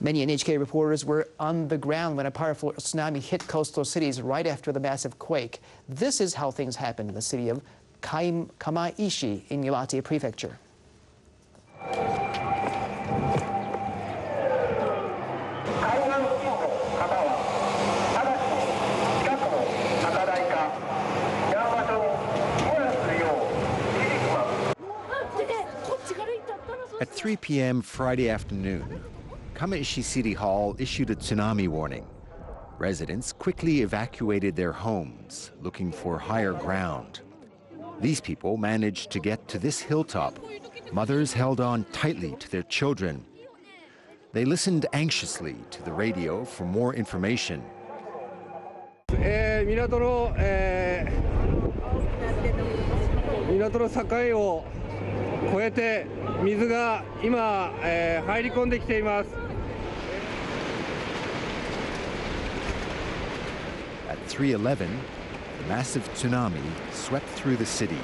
Many NHK reporters were on the ground when a powerful tsunami hit coastal cities right after the massive quake. This is how things happened in the city of Kaim Kamaishi in Iwate Prefecture. At 3 p.m. Friday afternoon, Kamaishi City Hall issued a tsunami warning. Residents quickly evacuated their homes, looking for higher ground. These people managed to get to this hilltop. Mothers held on tightly to their children. They listened anxiously to the radio for more information. えー港の、えー港の境を越えて 水が今、えー入り込んできています。At 311, a massive tsunami swept through the city.